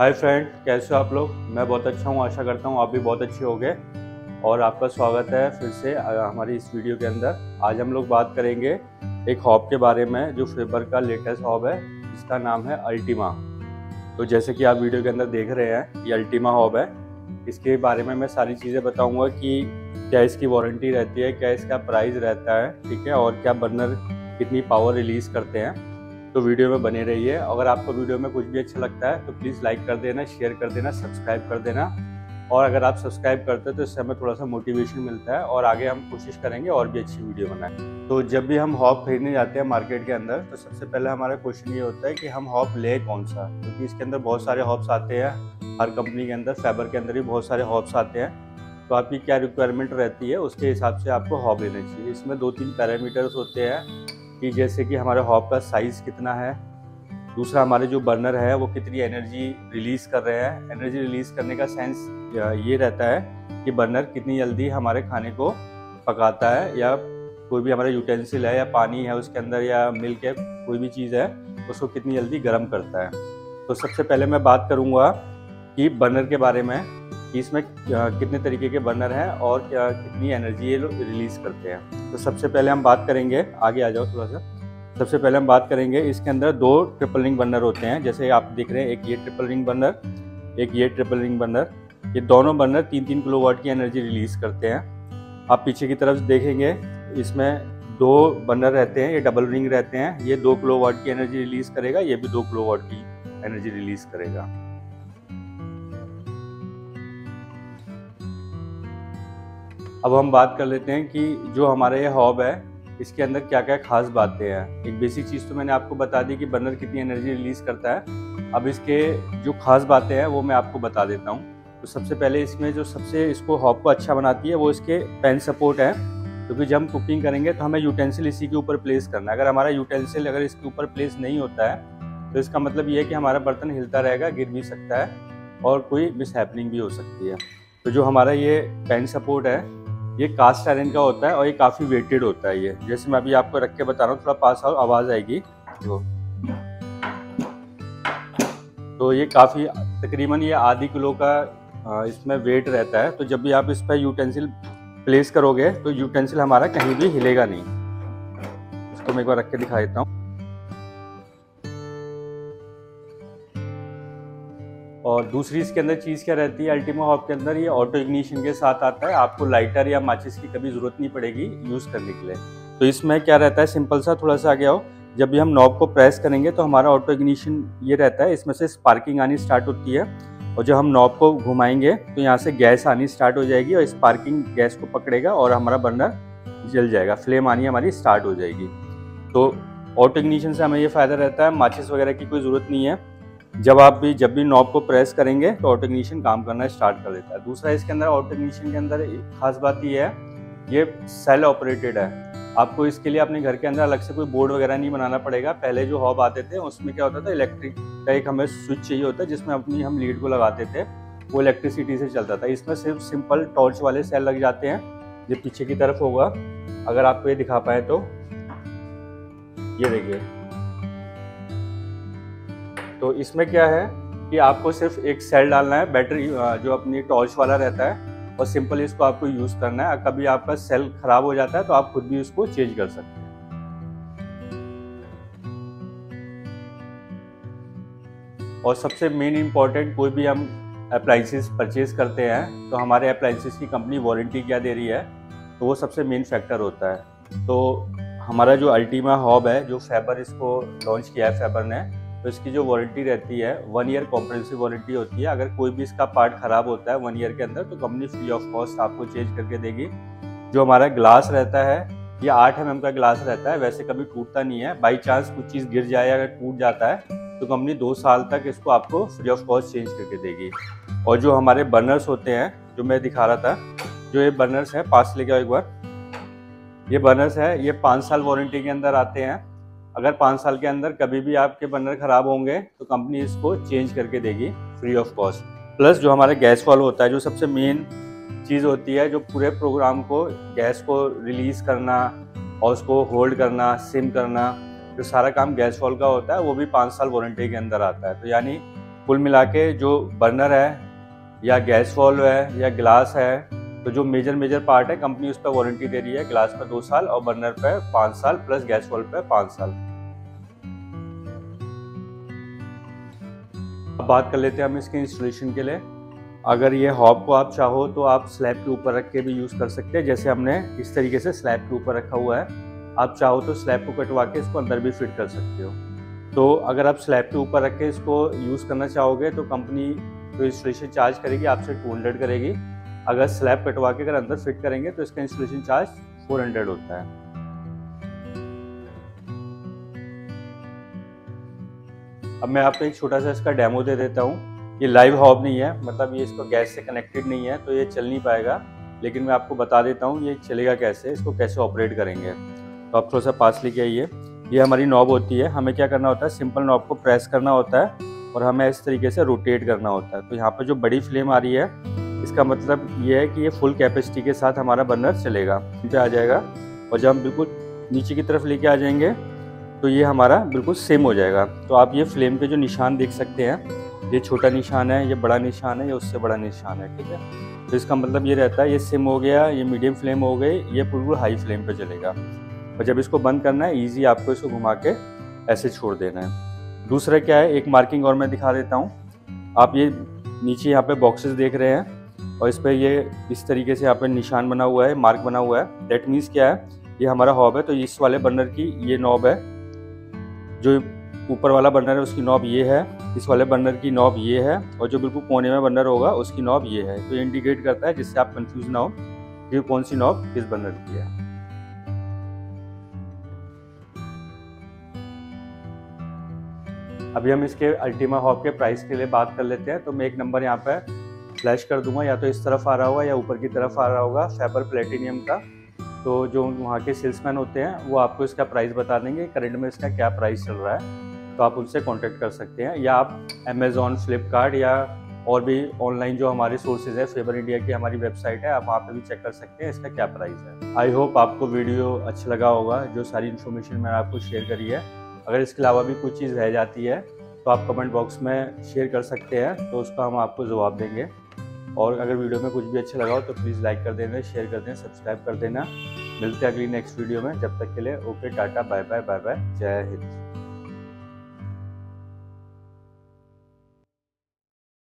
Hi friend कैसे हो आप लोग? मैं बहुत अच्छा हूँ, आशा करता हूँ आप भी बहुत अच्छे होंगे और आपका स्वागत है फिर से हमारी इस वीडियो के अंदर। आज हम लोग बात करेंगे एक हॉब के बारे में, जो फेबर का लेटेस्ट हॉब है, जिसका नाम है अल्टीमा। तो जैसे कि आप वीडियो के अंदर देख रहे हैं, ये अल्टीमा हॉब है। इसके बारे में मैं सारी चीज़ें बताऊँगा कि क्या इसकी वारंटी रहती है, क्या इसका प्राइस रहता है, ठीक है? और क्या बर्नर कितनी पावर रिलीज़ करते हैं। तो वीडियो में बने रहिए। अगर आपको वीडियो में कुछ भी अच्छा लगता है तो प्लीज़ लाइक कर देना शेयर कर देना सब्सक्राइब कर देना। और अगर आप सब्सक्राइब करते हैं तो इससे हमें थोड़ा सा मोटिवेशन मिलता है और आगे हम कोशिश करेंगे और भी अच्छी वीडियो बनाएँ तो जब भी हम हॉप खरीदने जाते हैं मार्केट के अंदर तो सबसे पहले हमारा क्वेश्चन ये होता है कि हम हॉप ले कौन सा? क्योंकि तो इसके अंदर बहुत सारे हॉप्स आते हैं। हर कंपनी के अंदर फेबर के अंदर भी बहुत सारे हॉप्स आते हैं। तो आपकी क्या रिक्वायरमेंट रहती है, उसके हिसाब से आपको हॉप लेना चाहिए। इसमें दो तीन पैरामीटर्स होते हैं। कि जैसे कि हमारे हॉब का साइज़ कितना है, दूसरा हमारे जो बर्नर है, वो कितनी एनर्जी रिलीज़ कर रहे हैं। एनर्जी रिलीज़ करने का सेंस ये रहता है कि बर्नर कितनी जल्दी हमारे खाने को पकाता है, या कोई भी हमारा यूटेंसिल है, या पानी है उसके अंदर, या मिल्क है, कोई भी चीज़ है, उसको कितनी जल्दी गर्म करता है। तो सबसे पहले मैं बात करूँगा कि बर्नर के बारे में, कि इसमें कितने तरीके के बर्नर हैं और कितनी एनर्जी ये रिलीज़ करते हैं। तो सबसे पहले हम बात करेंगे, आगे आ जाओ थोड़ा सा। सबसे पहले हम बात करेंगे, इसके अंदर दो ट्रिपल रिंग बर्नर होते हैं। जैसे आप देख रहे हैं, एक ये ट्रिपल रिंग बर्नर एक ये ट्रिपल रिंग बर्नर ये दोनों बर्नर तीन तीन किलो वाट की एनर्जी रिलीज़ करते हैं। आप पीछे की तरफ़ देखेंगे, इसमें दो बर्नर रहते हैं, ये डबल रिंग रहते हैं। ये दो किलो वाट की एनर्जी रिलीज़ करेगा, ये भी दो किलो वाट की एनर्जी रिलीज़ करेगा। अब हम बात कर लेते हैं कि जो हमारा ये हॉब है, इसके अंदर क्या क्या खास बातें हैं। एक बेसिक चीज़ तो मैंने आपको बता दी कि बर्नर कितनी एनर्जी रिलीज़ करता है। अब इसके जो खास बातें हैं, वो मैं आपको बता देता हूँ। तो सबसे पहले इसमें जो सबसे इसको हॉब को अच्छा बनाती है, वो इसके पेन सपोर्ट है। क्योंकि जब हम कुकिंग करेंगे तो हमें यूटेंसिल इसी के ऊपर प्लेस करना है। अगर हमारा यूटेंसिल अगर इसके ऊपर प्लेस नहीं होता है तो इसका मतलब ये है कि हमारा बर्तन हिलता रहेगा, गिर भी सकता है और कोई मिसहैपनिंग भी हो सकती है। तो जो हमारा ये पेन सपोर्ट है ये कास्ट आयरन का होता है और ये काफ़ी वेटेड होता है ये। जैसे मैं अभी आपको रख के बता रहा हूँ, थोड़ा पास आओ आवाज़ आएगी। तो तो ये काफ़ी तकरीबन ये आधी किलो का इसमें वेट रहता है। तो जब भी आप इस पर यूटेंसिल प्लेस करोगे तो यूटेंसिल हमारा कहीं भी हिलेगा नहीं। इसको मैं एक बार रख के दिखा देता हूँ। और दूसरी इसके अंदर चीज़ क्या रहती है अल्टीमा हॉब के अंदर ये ऑटो इग्निशन के साथ आता है। आपको लाइटर या माचिस की कभी ज़रूरत नहीं पड़ेगी यूज़ करने के लिए। तो इसमें क्या रहता है सिंपल सा थोड़ा सा आगे आओ। जब भी हम नॉब को प्रेस करेंगे तो हमारा ऑटो इग्निशन ये रहता है, इसमें से स्पार्किंग आनी स्टार्ट होती है। और जब हम नॉब को घुमाएँगे तो यहाँ से गैस आनी स्टार्ट हो जाएगी और स्पार्किंग गैस को पकड़ेगा और हमारा बर्नर जल जाएगा फ्लेम आनी हमारी स्टार्ट हो जाएगी। तो ऑटो इग्निशन से हमें ये फ़ायदा रहता है माचिस वगैरह की कोई ज़रूरत नहीं है। जब आप भी, जब भी नॉब को प्रेस करेंगे तो ऑटोग्निशन काम करना स्टार्ट कर देता है। दूसरा इसके अंदर ऑटोग्निशन के अंदर एक खास बात यह है, ये सेल ऑपरेटेड है। आपको इसके लिए अपने घर के अंदर अलग से कोई बोर्ड वगैरह नहीं बनाना पड़ेगा। पहले जो हॉब आते थे, उसमें क्या होता था इलेक्ट्रिक का एक हमें स्विच चाहिए होता है, जिसमें अपनी हम लीड को लगाते थे, वो इलेक्ट्रिसिटी से चलता था। इसमें सिर्फ़ सिंपल टॉर्च वाले सेल लग जाते हैं, जो पीछे की तरफ़ होगा। अगर आपको ये दिखा पाए तो ये देखिए। तो इसमें क्या है कि आपको सिर्फ़ एक सेल डालना है बैटरी जो अपनी टॉर्च वाला रहता है, और सिंपल इसको आपको यूज़ करना है। कभी आपका सेल खराब हो जाता है तो आप खुद भी उसको चेंज कर सकते हैं। और सबसे मेन इंपॉर्टेंट कोई भी हम अप्लाइंसेस परचेज करते हैं तो हमारे अप्लाइंसेस की कंपनी वारंटी क्या दे रही है तो वो सबसे मेन फैक्टर होता है। तो हमारा जो अल्टीमा हॉब है, जो फैबर इसको लॉन्च किया है फैबर ने तो इसकी जो वारंटी रहती है वन ईयर कॉम्प्रेंसिव वारंटी होती है। अगर कोई भी इसका पार्ट खराब होता है वन ईयर के अंदर तो कंपनी फ्री ऑफ़ कॉस्ट आपको चेंज करके देगी। जो हमारा ग्लास रहता है, ये आठ एम का ग्लास रहता है, वैसे कभी टूटता नहीं है। बाई चांस कुछ चीज़ गिर जाए अगर टूट जाता है तो कंपनी दो साल तक इसको आपको फ्री ऑफ़ कॉस्ट चेंज करके देगी। और जो हमारे बर्नर्स होते हैं, जो मैं दिखा रहा था, जो ये बर्नर्स हैं, पास लेके आओ एक बार। ये बर्नर्स है, ये पाँच साल वारंटी के अंदर आते हैं। अगर पाँच साल के अंदर कभी भी आपके बर्नर ख़राब होंगे तो कंपनी इसको चेंज करके देगी फ्री ऑफ़ कॉस्ट प्लस जो हमारा गैस फॉलो होता है, जो सबसे मेन चीज़ होती है, जो पूरे प्रोग्राम को गैस को रिलीज़ करना और उसको होल्ड करना सिम करना, जो सारा काम गैस फॉल का होता है, वो भी पाँच साल वारंटी के अंदर आता है। तो यानी कुल मिला के जो बर्नर है, या गैस वॉल्व है, या ग्लास है तो जो मेजर मेजर पार्ट है कंपनी उस पर वारंटी दे रही है ग्लास पर दो साल और बर्नर पे पाँच साल प्लस गैस वॉल्व पे पाँच साल। अब बात कर लेते हैं हम इसके इंस्टॉलेशन के लिए। अगर ये हॉब को आप चाहो तो आप स्लैब के ऊपर रख के भी यूज़ कर सकते हैं, जैसे हमने इस तरीके से स्लैब के ऊपर रखा हुआ है। आप चाहो तो स्लैब को कटवा के इसको अंदर भी फिट कर सकते हो। तो अगर आप स्लैब के ऊपर रख के इसको यूज़ करना चाहोगे तो कंपनी जो इंस्टॉलेशन चार्ज करेगी, आपसे टू हंड्रेड करेगी। अगर स्लैब कटवा के अगर अंदर फिट करेंगे तो इसका इंस्टॉलेशन चार्ज फोर हंड्रेड होता है। अब मैं आपको एक छोटा सा इसका डेमो दे देता हूँ। ये लाइव हॉब नहीं है मतलब ये इसको गैस से कनेक्टेड नहीं है तो ये चल नहीं पाएगा। लेकिन मैं आपको बता देता हूँ ये चलेगा कैसे, इसको कैसे ऑपरेट करेंगे। तो आप थोड़ा सा पास लेके आइए। ये हमारी नॉब होती है। हमें क्या करना होता है सिंपल नॉब को प्रेस करना होता है और हमें इस तरीके से रोटेट करना होता है। तो यहाँ पर जो बड़ी फ्लेम आ रही है इसका मतलब ये है कि ये फुल कैपेसिटी के साथ हमारा बर्नर चलेगा, पे आ जाएगा और जब हम बिल्कुल नीचे की तरफ़ लेके आ जाएँगे तो ये हमारा बिल्कुल सेम हो जाएगा। तो आप ये फ्लेम के जो निशान देख सकते हैं, ये छोटा निशान है, ये बड़ा निशान है, ये उससे बड़ा निशान है, ठीक है? तो इसका मतलब ये रहता है, ये सिम हो गया, ये मीडियम फ्लेम हो गई, ये बिल्कुल हाई फ्लेम पर चलेगा। और जब इसको बंद करना है ईजी आपको इसको घुमा के ऐसे छोड़ देना है। दूसरा क्या है, एक मार्किंग और मैं दिखा देता हूँ। आप ये नीचे यहाँ पे बॉक्सेस देख रहे हैं। और इस पर ये, इस तरीके से यहाँ पे निशान बना हुआ है, मार्क बना हुआ है। डेट मीन्स क्या है? ये हमारा हॉब है तो इस वाले बर्नर की ये नॉब है। जो ऊपर वाला बर्नर है, उसकी नॉब ये है। इस वाले बर्नर की नॉब ये है और जो बिल्कुल कोने में बर्नर होगा, उसकी नॉब ये है। तो इंडिकेट करता है जिससे आप कंफ्यूज ना हो कि कौन सी नॉब किस बर्नर की है। अभी हम इसके अल्टीमा हॉब के प्राइस के लिए बात कर लेते हैं। तो मैं एक नंबर यहाँ पे फ्लैश कर दूँगा, या तो इस तरफ़ आ रहा होगा या ऊपर की तरफ़ आ रहा होगा फेबर प्लेटिनियम का। तो जो वहाँ के सेल्समैन होते हैं, वो आपको इसका प्राइस बता देंगे करंट में इसका क्या प्राइस चल रहा है। तो आप उनसे कांटेक्ट कर सकते हैं, या आप अमेज़ोन फ्लिपकार्ट या और भी ऑनलाइन जो हमारे सोर्सेज है फेबर इंडिया की हमारी वेबसाइट है, आप वहाँ पे भी चेक कर सकते हैं, इसका क्या प्राइस है। आई होप आपको वीडियो अच्छा लगा होगा, जो सारी इन्फॉर्मेशन मैंने आपको शेयर करी है। अगर इसके अलावा भी कुछ चीज़ रह जाती है तो आप कमेंट बॉक्स में शेयर कर सकते हैं तो उसका हम आपको जवाब देंगे। और अगर वीडियो में कुछ भी अच्छा लगा हो तो प्लीज़ लाइक कर देना शेयर कर देना सब्सक्राइब कर देना। मिलते हैं अगली नेक्स्ट वीडियो में। जब तक के लिए okay tata bye bye bye bye जय हिंद।